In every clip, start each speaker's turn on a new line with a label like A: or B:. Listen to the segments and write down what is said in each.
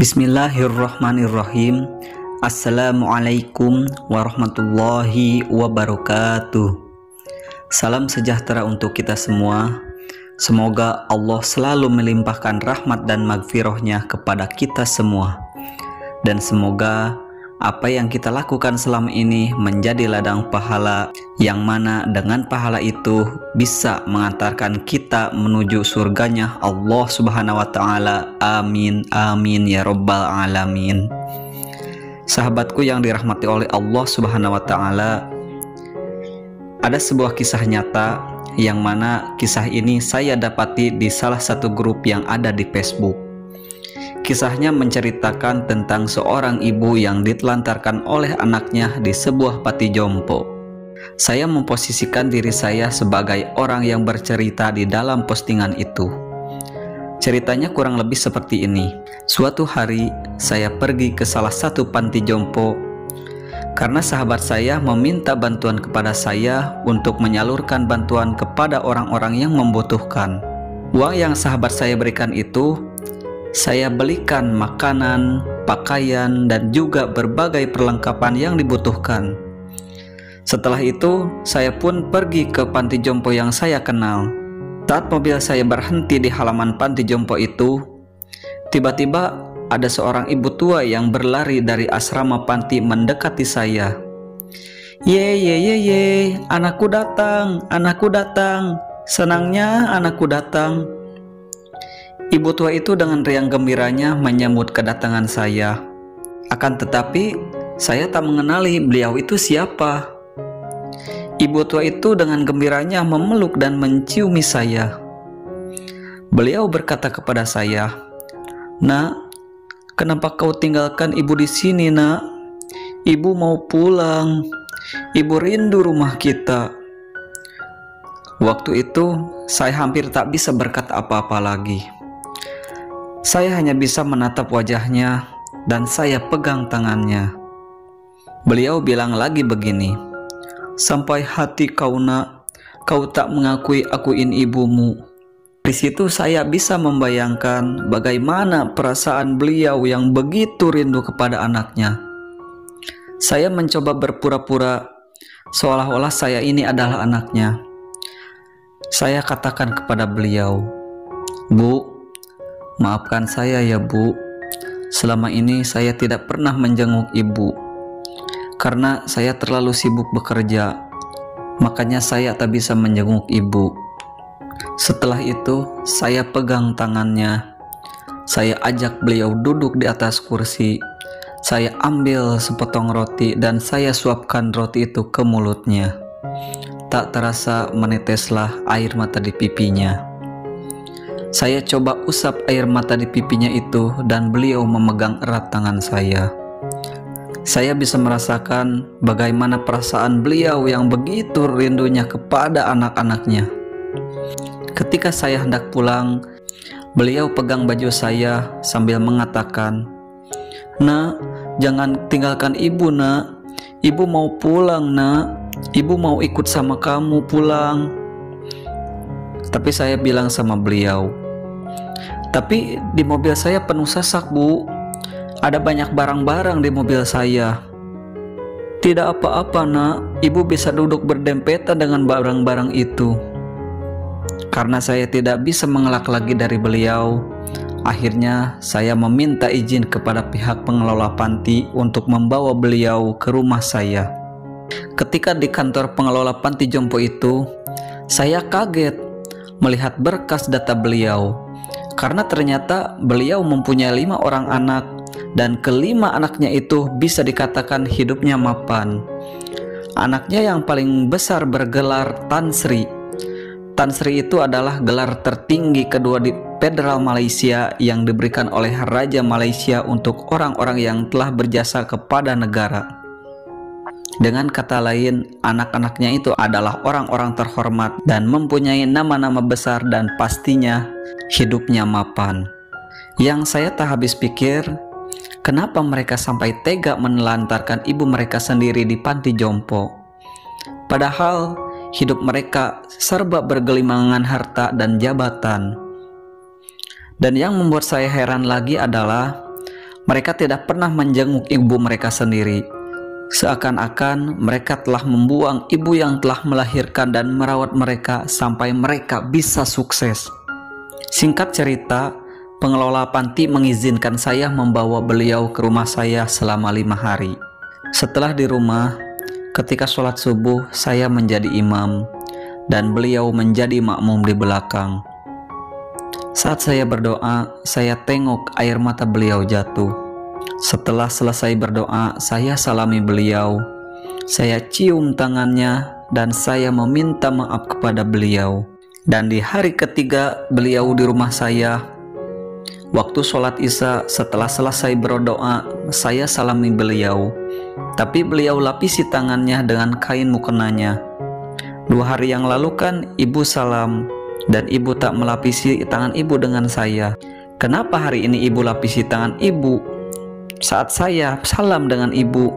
A: Bismillahirrahmanirrahim. Assalamualaikum warahmatullahi wabarakatuh. Salam sejahtera untuk kita semua. Semoga Allah selalu melimpahkan rahmat dan magfirahnya kepada kita semua. Dan semoga apa yang kita lakukan selama ini menjadi ladang pahala yang mana dengan pahala itu bisa mengantarkan kita menuju surganya Allah Subhanahu wa taala. Amin amin ya rabbal alamin. Sahabatku yang dirahmati oleh Allah Subhanahu wa taala, ada sebuah kisah nyata yang mana kisah ini saya dapati di salah satu grup yang ada di Facebook. Kisahnya menceritakan tentang seorang ibu yang ditelantarkan oleh anaknya di sebuah pati jompo. Saya memposisikan diri saya sebagai orang yang bercerita di dalam postingan itu. Ceritanya kurang lebih seperti ini. Suatu hari, saya pergi ke salah satu panti jompo karena sahabat saya meminta bantuan kepada saya untuk menyalurkan bantuan kepada orang-orang yang membutuhkan. Uang yang sahabat saya berikan itu saya belikan makanan, pakaian, dan juga berbagai perlengkapan yang dibutuhkan. Setelah itu, saya pun pergi ke panti jompo yang saya kenal. Saat mobil saya berhenti di halaman panti jompo itu, tiba-tiba ada seorang ibu tua yang berlari dari asrama panti mendekati saya. Ye ye ye ye, anakku datang, anakku datang. Senangnya anakku datang. Ibu tua itu dengan riang gembiranya menyambut kedatangan saya. Akan tetapi, saya tak mengenali beliau itu siapa. Ibu tua itu dengan gembiranya memeluk dan menciumi saya. Beliau berkata kepada saya, "Nak, kenapa kau tinggalkan ibu di sini, Nak? Ibu mau pulang. Ibu rindu rumah kita." Waktu itu, saya hampir tak bisa berkata apa-apa lagi. Saya hanya bisa menatap wajahnya dan saya pegang tangannya. Beliau bilang lagi begini, Sampai hati kau nak, kau tak mengakui aku ini ibumu. Di situ saya bisa membayangkan bagaimana perasaan beliau yang begitu rindu kepada anaknya. Saya mencoba berpura-pura seolah-olah saya ini adalah anaknya. Saya katakan kepada beliau, "Bu, Maafkan saya ya bu, selama ini saya tidak pernah menjenguk ibu karena saya terlalu sibuk bekerja, makanya saya tak bisa menjenguk ibu. Setelah itu, saya pegang tangannya, saya ajak beliau duduk di atas kursi, saya ambil sepotong roti dan saya suapkan roti itu ke mulutnya. Tak terasa meneteslah air mata di pipinya. Saya coba usap air mata di pipinya itu dan beliau memegang erat tangan saya. Saya bisa merasakan bagaimana perasaan beliau yang begitu rindunya kepada anak-anaknya. Ketika saya hendak pulang, beliau pegang baju saya sambil mengatakan, "Nak, jangan tinggalkan ibu, Nak. Ibu mau pulang, Nak. Ibu mau ikut sama kamu pulang." Tapi saya bilang sama beliau, tapi di mobil saya penuh sesak, Bu. Ada banyak barang-barang di mobil saya. Tidak apa-apa, Nak. Ibu bisa duduk berdempetan dengan barang-barang itu. Karena saya tidak bisa mengelak lagi dari beliau, akhirnya saya meminta izin kepada pihak pengelola panti untuk membawa beliau ke rumah saya. Ketika di kantor pengelola panti jompo itu, saya kaget melihat berkas data beliau karena ternyata beliau mempunyai lima orang anak dan kelima anaknya itu bisa dikatakan hidupnya mapan. Anaknya yang paling besar bergelar Tan Sri. Tan Sri itu adalah gelar tertinggi kedua di Federal Malaysia yang diberikan oleh Raja Malaysia untuk orang-orang yang telah berjasa kepada negara. Dengan kata lain, anak-anaknya itu adalah orang-orang terhormat dan mempunyai nama-nama besar dan pastinya hidupnya mapan. Yang saya tak habis pikir, kenapa mereka sampai tega menelantarkan ibu mereka sendiri di panti jompo. Padahal hidup mereka serba bergelimangan harta dan jabatan. Dan yang membuat saya heran lagi adalah Mereka tidak pernah menjenguk ibu mereka sendiri. Seakan-akan mereka telah membuang ibu yang telah melahirkan dan merawat mereka sampai mereka bisa sukses. Singkat cerita, pengelola panti mengizinkan saya membawa beliau ke rumah saya selama lima hari. Setelah di rumah, ketika sholat subuh, saya menjadi imam dan beliau menjadi makmum di belakang. Saat saya berdoa, saya tengok air mata beliau jatuh. Setelah selesai berdoa, saya salami beliau. Saya cium tangannya dan saya meminta maaf kepada beliau. Dan di hari ketiga beliau di rumah saya, waktu sholat isya setelah selesai berdoa, saya salami beliau. Tapi beliau lapisi tangannya dengan kain mukenanya. Dua hari yang lalu kan ibu salam, dan ibu tak melapisi tangan ibu dengan saya. Kenapa hari ini ibu lapisi tangan ibu? Saat saya salam dengan ibu,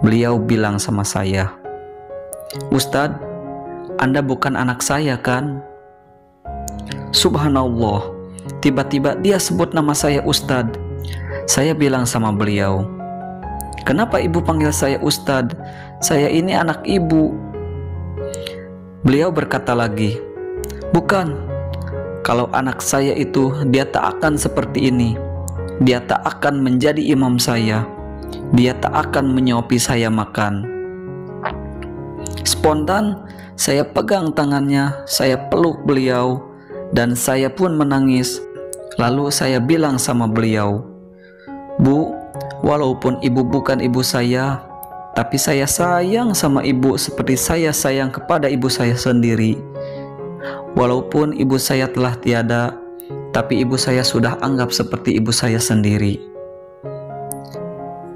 A: beliau bilang sama saya, Ustadz, Anda bukan anak saya kan? Subhanallah, tiba-tiba dia sebut nama saya Ustadz. Saya bilang sama beliau, Kenapa ibu panggil saya Ustadz? Saya ini anak ibu. Beliau berkata lagi, Bukan. Kalau anak saya itu dia tak akan seperti ini. Dia tak akan menjadi imam saya. Dia tak akan menyuapi saya makan. Spontan saya pegang tangannya, saya peluk beliau dan saya pun menangis. Lalu saya bilang sama beliau, "Bu, walaupun ibu bukan ibu saya, tapi saya sayang sama ibu seperti saya sayang kepada ibu saya sendiri." Walaupun ibu saya telah tiada, tapi ibu saya sudah anggap seperti ibu saya sendiri.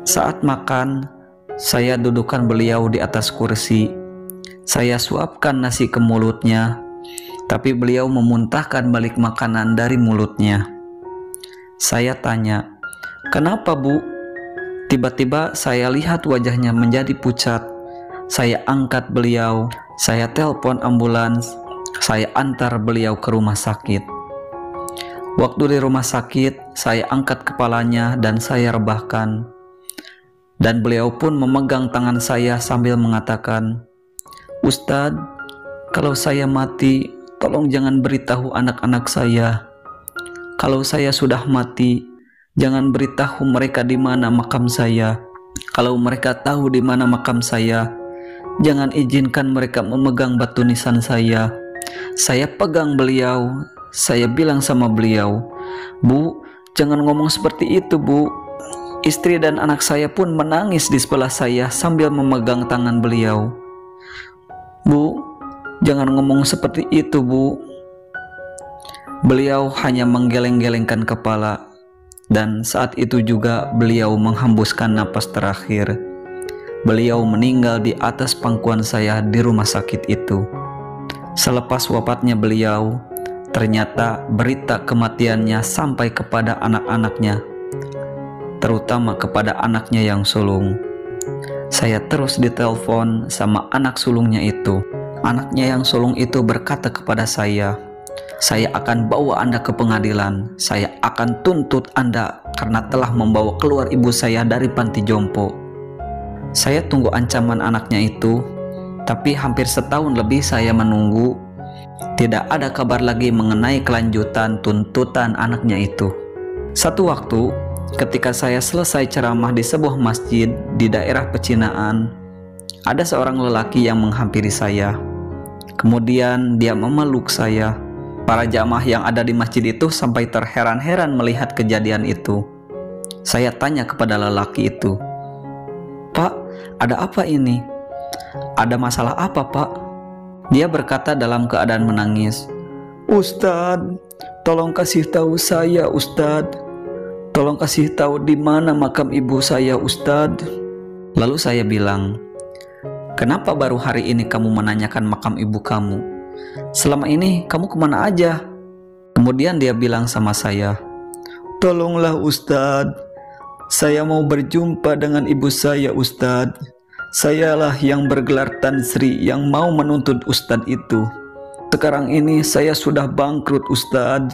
A: Saat makan, saya dudukkan beliau di atas kursi. Saya suapkan nasi ke mulutnya, tapi beliau memuntahkan balik makanan dari mulutnya. Saya tanya, "Kenapa, Bu?" Tiba-tiba saya lihat wajahnya menjadi pucat. Saya angkat beliau, saya telepon ambulans, saya antar beliau ke rumah sakit. Waktu di rumah sakit, saya angkat kepalanya dan saya rebahkan. Dan beliau pun memegang tangan saya sambil mengatakan, Ustadz, kalau saya mati, tolong jangan beritahu anak-anak saya. Kalau saya sudah mati, jangan beritahu mereka di mana makam saya. Kalau mereka tahu di mana makam saya, jangan izinkan mereka memegang batu nisan saya saya pegang beliau, saya bilang sama beliau, "Bu, jangan ngomong seperti itu, Bu." Istri dan anak saya pun menangis di sebelah saya sambil memegang tangan beliau. "Bu, jangan ngomong seperti itu, Bu." Beliau hanya menggeleng-gelengkan kepala dan saat itu juga beliau menghembuskan napas terakhir. Beliau meninggal di atas pangkuan saya di rumah sakit itu. Selepas wafatnya beliau, ternyata berita kematiannya sampai kepada anak-anaknya, terutama kepada anaknya yang sulung. Saya terus ditelepon sama anak sulungnya itu. Anaknya yang sulung itu berkata kepada saya, "Saya akan bawa Anda ke pengadilan. Saya akan tuntut Anda karena telah membawa keluar ibu saya dari panti jompo." Saya tunggu ancaman anaknya itu tapi hampir setahun lebih saya menunggu, tidak ada kabar lagi mengenai kelanjutan tuntutan anaknya itu. Satu waktu, ketika saya selesai ceramah di sebuah masjid di daerah pecinaan, ada seorang lelaki yang menghampiri saya. Kemudian dia memeluk saya. Para jamaah yang ada di masjid itu sampai terheran-heran melihat kejadian itu. Saya tanya kepada lelaki itu, "Pak, ada apa ini?" Ada masalah apa pak? Dia berkata dalam keadaan menangis. Ustadz, tolong kasih tahu saya Ustadz. Tolong kasih tahu di mana makam ibu saya Ustadz. Lalu saya bilang, Kenapa baru hari ini kamu menanyakan makam ibu kamu? Selama ini kamu ke mana aja? Kemudian dia bilang sama saya, Tolonglah Ustadz, saya mau berjumpa dengan ibu saya Ustadz. Sayalah yang bergelar Tan Sri yang mau menuntut Ustadz itu. Sekarang ini saya sudah bangkrut Ustadz.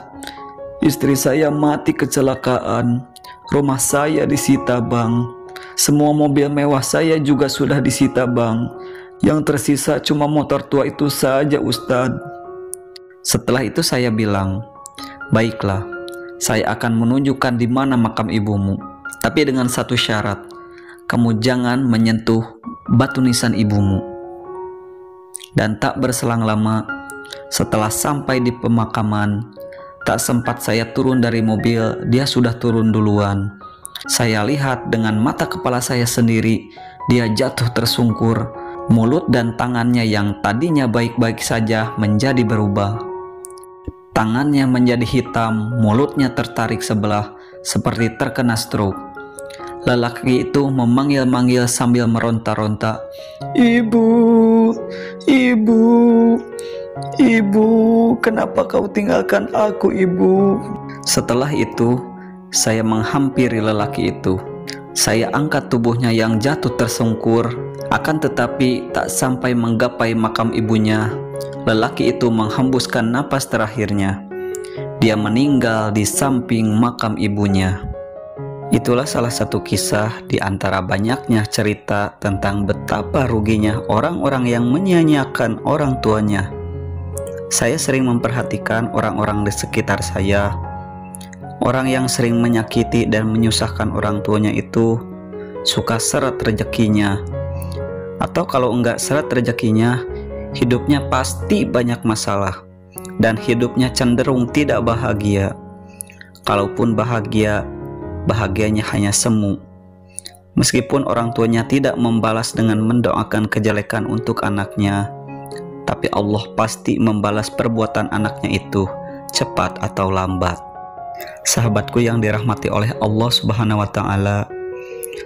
A: Istri saya mati kecelakaan. Rumah saya disita bang. Semua mobil mewah saya juga sudah disita bang. Yang tersisa cuma motor tua itu saja Ustadz. Setelah itu saya bilang, baiklah, saya akan menunjukkan di mana makam ibumu. Tapi dengan satu syarat, kamu jangan menyentuh batu nisan ibumu. Dan tak berselang lama, setelah sampai di pemakaman, tak sempat saya turun dari mobil, dia sudah turun duluan. Saya lihat dengan mata kepala saya sendiri, dia jatuh tersungkur Mulut dan tangannya yang tadinya baik-baik saja menjadi berubah. Tangannya menjadi hitam, mulutnya tertarik sebelah, seperti terkena stroke. Lelaki itu memanggil-manggil sambil meronta-ronta. Ibu, ibu, ibu, kenapa kau tinggalkan aku, ibu? Setelah itu, saya menghampiri lelaki itu. Saya angkat tubuhnya yang jatuh tersungkur, akan tetapi tak sampai menggapai makam ibunya, lelaki itu menghembuskan napas terakhirnya. Dia meninggal di samping makam ibunya. Itulah salah satu kisah di antara banyaknya cerita tentang betapa ruginya orang-orang yang menyia-nyiakan orang tuanya. Saya sering memperhatikan orang-orang di sekitar saya Orang yang sering menyakiti dan menyusahkan orang tuanya itu suka seret rezekinya. Atau kalau enggak seret rezekinya, hidupnya pasti banyak masalah dan hidupnya cenderung tidak bahagia. Kalaupun bahagia, bahagianya hanya semu. Meskipun orang tuanya tidak membalas dengan mendoakan kejelekan untuk anaknya, tapi Allah pasti membalas perbuatan anaknya itu cepat atau lambat. Sahabatku yang dirahmati oleh Allah Subhanahu wa taala,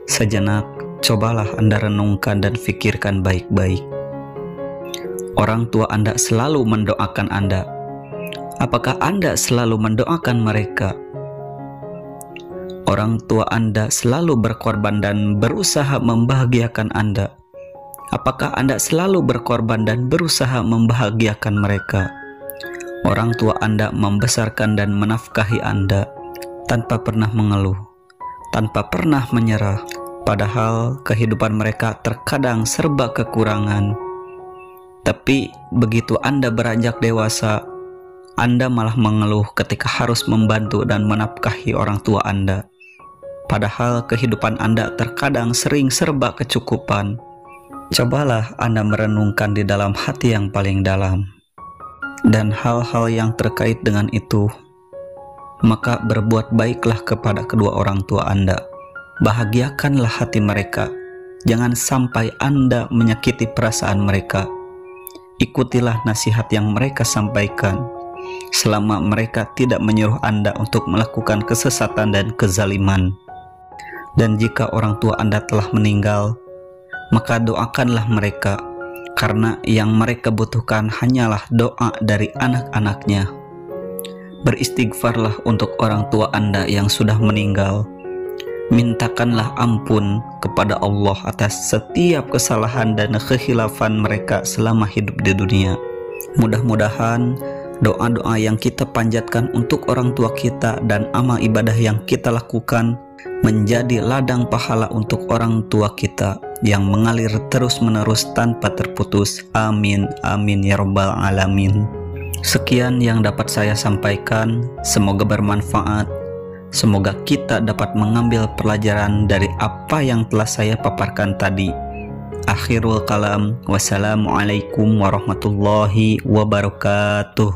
A: sejenak cobalah Anda renungkan dan fikirkan baik-baik. Orang tua Anda selalu mendoakan Anda. Apakah Anda selalu mendoakan mereka? Orang tua Anda selalu berkorban dan berusaha membahagiakan Anda. Apakah Anda selalu berkorban dan berusaha membahagiakan mereka? Orang tua Anda membesarkan dan menafkahi Anda tanpa pernah mengeluh, tanpa pernah menyerah, padahal kehidupan mereka terkadang serba kekurangan. Tapi begitu Anda beranjak dewasa, Anda malah mengeluh ketika harus membantu dan menafkahi orang tua Anda. Padahal kehidupan Anda terkadang sering serba kecukupan. Cobalah Anda merenungkan di dalam hati yang paling dalam dan hal-hal yang terkait dengan itu, maka berbuat baiklah kepada kedua orang tua Anda. Bahagiakanlah hati mereka. Jangan sampai Anda menyakiti perasaan mereka. Ikutilah nasihat yang mereka sampaikan selama mereka tidak menyuruh Anda untuk melakukan kesesatan dan kezaliman. Dan jika orang tua Anda telah meninggal, maka doakanlah mereka karena yang mereka butuhkan hanyalah doa dari anak-anaknya. Beristighfarlah untuk orang tua Anda yang sudah meninggal. Mintakanlah ampun kepada Allah atas setiap kesalahan dan kehilafan mereka selama hidup di dunia. Mudah-mudahan doa-doa yang kita panjatkan untuk orang tua kita dan amal ibadah yang kita lakukan menjadi ladang pahala untuk orang tua kita yang mengalir terus-menerus tanpa terputus. Amin, amin ya Rabbal 'Alamin. Sekian yang dapat saya sampaikan, semoga bermanfaat. Semoga kita dapat mengambil pelajaran dari apa yang telah saya paparkan tadi. Akhirul kalam, wassalamualaikum warahmatullahi wabarakatuh.